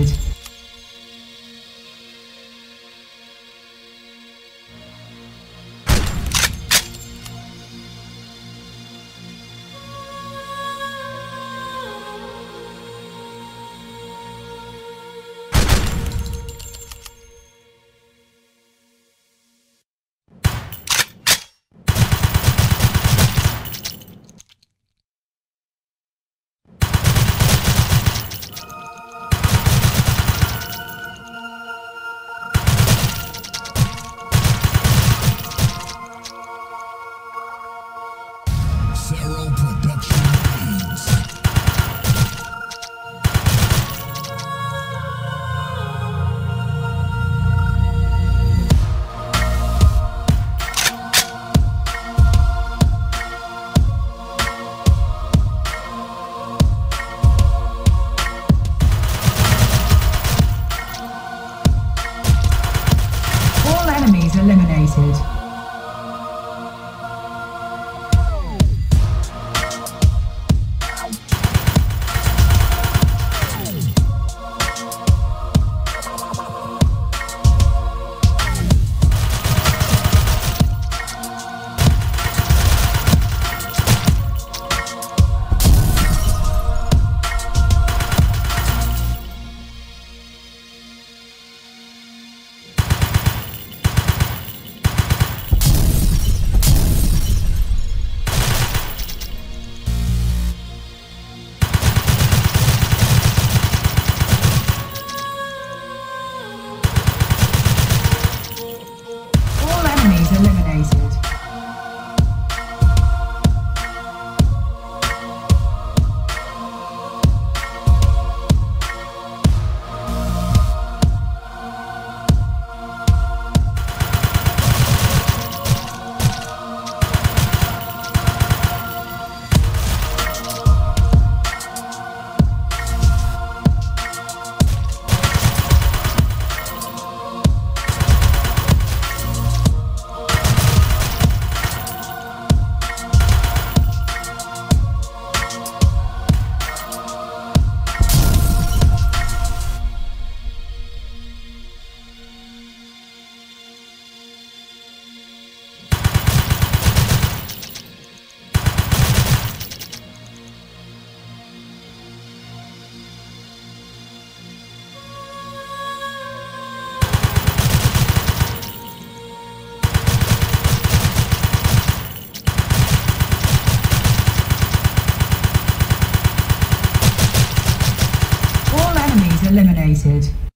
eliminated. Zero enemies eliminated.